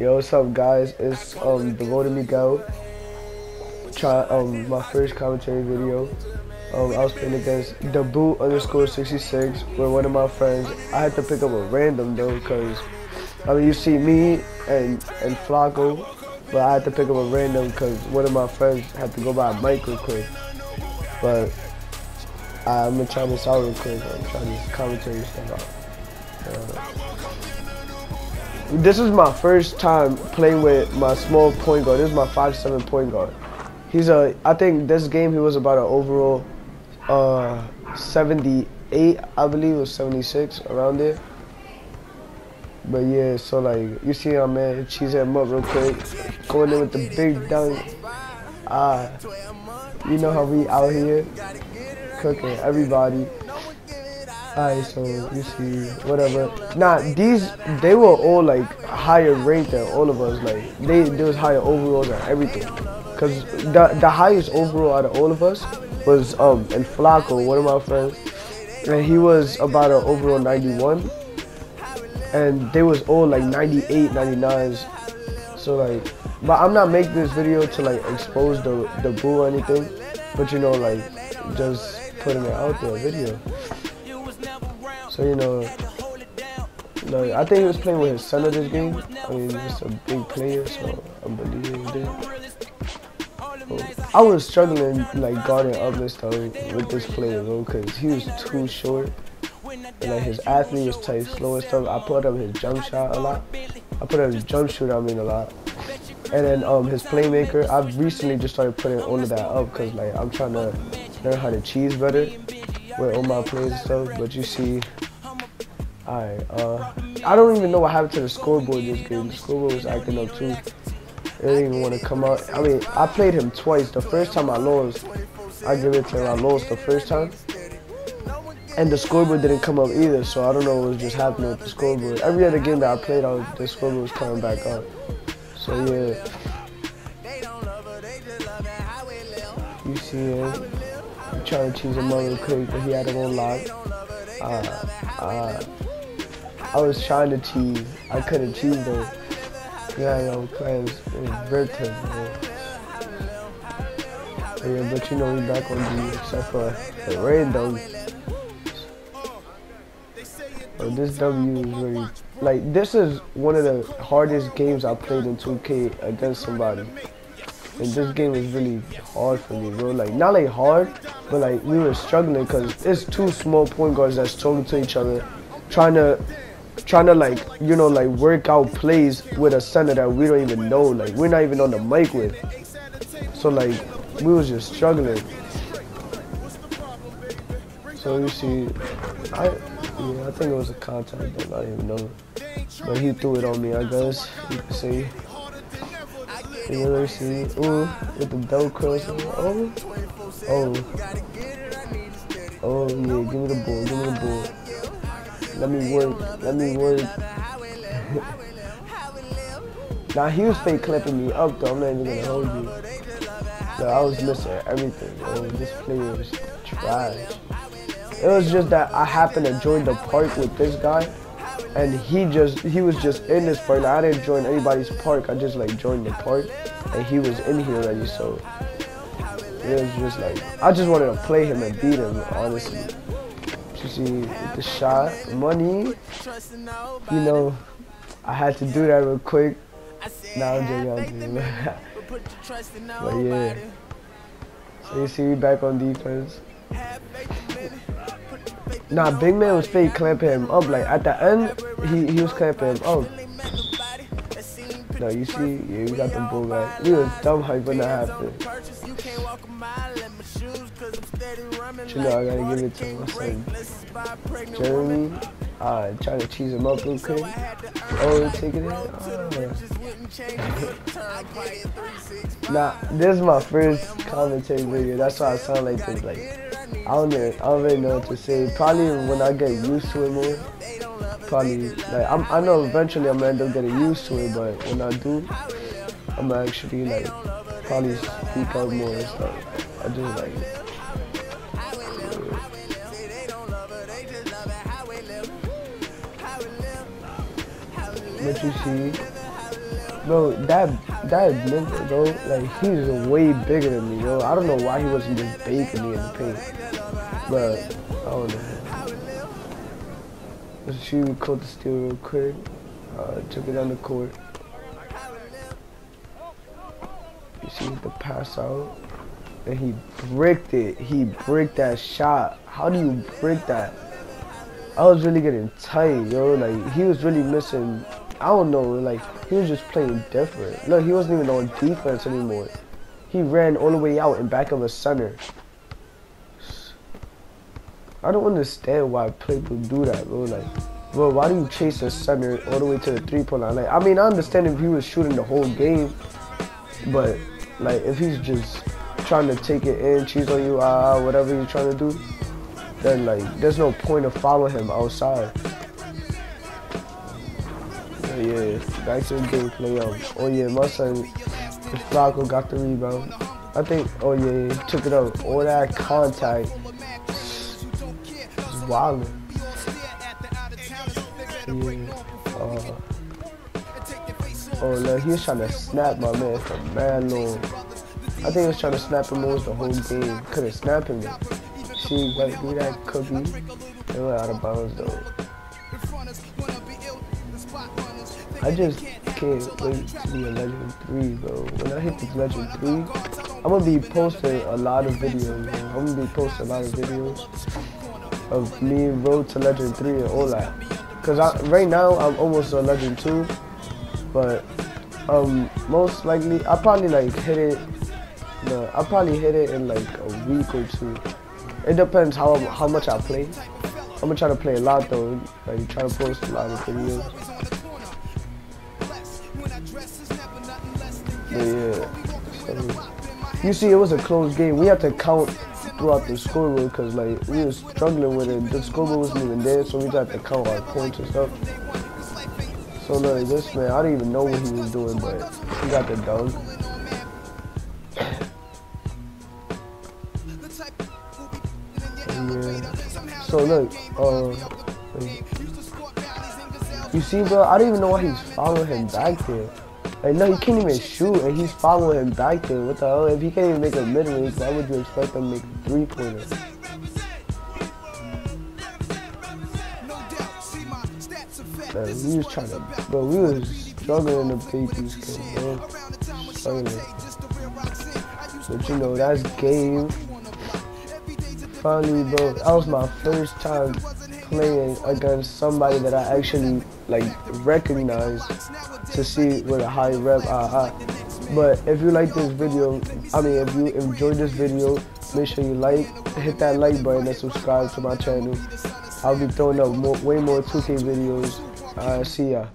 Yo, what's up, guys? It's um Devoted Miguel. Try um my first commentary video. Um, I was playing against DABOOT underscore 66 with one of my friends. I had to pick up a random though, cause I mean you see me and and Flacco, but I had to pick up a random cause one of my friends had to go a mic real quick. But I'm gonna try this out real quick. I'm trying this commentary stuff out. Uh, this is my first time playing with my small point guard. This is my five seven point guard. He's a. I think this game he was about an overall uh, 78, I believe, or 76 around there. But yeah, so like you see our man cheese him up real quick, going in with the big dunk. Ah, you know how we out here cooking everybody. Alright, so you see, whatever. Nah, these, they were all like higher ranked than all of us. Like, they, there was higher overalls and everything. Cause the, the highest overall out of all of us was, um, and Flacco, one of my friends. And he was about an overall 91. And they was all like 98, 99s. So like, but I'm not making this video to like expose the, the boo or anything. But you know, like, just putting it out there, video. So you know, like, I think he was playing with his son of this game. I mean, he's a big player, so I'm believing it. I was struggling like guarding up this time with this player though, cause he was too short. And like his athlete was tight, slow and stuff. I put up his jump shot a lot. I put up his jump shoot, I mean a lot. And then um, his playmaker, I've recently just started putting all of that up because like I'm trying to learn how to cheese better with all my plays and stuff. But you see, Alright, uh, I don't even know what happened to the scoreboard this game. The scoreboard was acting up too. It didn't even want to come out. I mean, I played him twice. The first time I lost, I give it to him. I lost the first time. And the scoreboard didn't come up either, so I don't know what was just happening with the scoreboard. Every other game that I played, I was, the scoreboard was coming back up. So yeah. You see him. I'm trying to choose a mother quick, but he had it on lock. Uh, uh, I was trying to cheese. I couldn't cheese though. Yeah, yo, class is Vertex, man. Yeah, but you know we back on the except for the random. But this W is really like this is one of the hardest games I played in 2K against somebody. And this game was really hard for me, bro. Like not like hard, but like we were struggling because it's two small point guards that's talking to each other, trying to trying to like you know like work out plays with a center that we don't even know like we're not even on the mic with. So like we was just struggling. So you see i yeah i think it was a contact but i don't even know. But he threw it on me i guess. You can see. You really see. Ooh with the double cross. Oh. Oh. Oh yeah give me the ball give me the ball let me work. Let me work. now he was fake clipping me up though. I'm not even gonna hold you. So I was missing everything. This player was trash. It was just that I happened to join the park with this guy, and he just he was just in this park. I didn't join anybody's park. I just like joined the park, and he was in here already. So it was just like I just wanted to play him and beat him, honestly see the shot, money. You know, I had to do that real quick. Now I'm joking, But yeah. So you see me back on defense. Nah, big man was fake clamping him up. Like at the end, he, he was clamping him up. No, you see, yeah, we got the bull back. We was dumb hype when that happened. But you know, I gotta give it to my son. Jeremy, uh, trying to cheese him up real quick. Oh, take it in. Oh. nah, this is my first commentary video. That's why I sound like this. Like, I don't, know, I don't really know what to say. Probably when I get used to it more probably like I'm, i know eventually I'm gonna end up getting used to it, but when I do, I'm actually like probably speak out more and. I just like. What you see, Bro, that that nigga, bro, like he's way bigger than me, yo. I don't know why he wasn't just baking me in the paint. But I don't know. Let's shoot the steal real quick. Uh, took it on the court. See the pass out. And he bricked it. He bricked that shot. How do you brick that? I was really getting tight, yo. Like he was really missing. I don't know. Like he was just playing different. Look, he wasn't even on defense anymore. He ran all the way out in back of a center. I don't understand why people do that, bro. Like, bro, why do you chase a center all the way to the three-point line? Like, I mean, I understand if he was shooting the whole game, but like if he's just trying to take it in, cheese on you, ah, uh, whatever you're trying to do, then like there's no point of following him outside. yeah, back to the gameplay. Um, oh yeah, my son Flacco got the rebound. I think, oh yeah, took it up. All that contact. It's wild. Yeah. Uh, oh, look, he was trying to snap my man for man long. I think he was trying to snap him almost the whole game. Couldn't snap him. She got me that cookie. It went out of bounds though. I just can't wait to be a Legend 3, bro. When I hit this Legend 3, I'm gonna be posting a lot of videos. I'm gonna be posting a lot of videos of me road to Legend 3 and all that. Cause I, right now I'm almost a Legend 2, but um, most likely I probably like hit it. No, I probably hit it in like a week or two. It depends how how much I play. I'm gonna try to play a lot though, like try to post a lot of videos. But yeah, so, you see, it was a close game. We had to count throughout the scoreboard because like we were struggling with it. The scoreboard wasn't even there, so we just had to count our points and stuff. So look, this man, I didn't even know what he was doing, but he got the dunk. yeah. So look, uh, you see, bro, I don't even know why he's following him back there. Like, no, he can't even shoot, and he's following him back there. What the hell? If he can't even make a mid-range, why would you expect him to make a three-pointer? We was trying to, bro, we was struggling to beat these kids, man. Struggling. But you know, that's game. Finally, bro, that was my first time playing against somebody that I actually like recognize to see with a high rep uh, But if you like this video, I mean if you enjoyed this video, make sure you like, hit that like button and subscribe to my channel. I'll be throwing up more, way more 2K videos. Uh, see ya.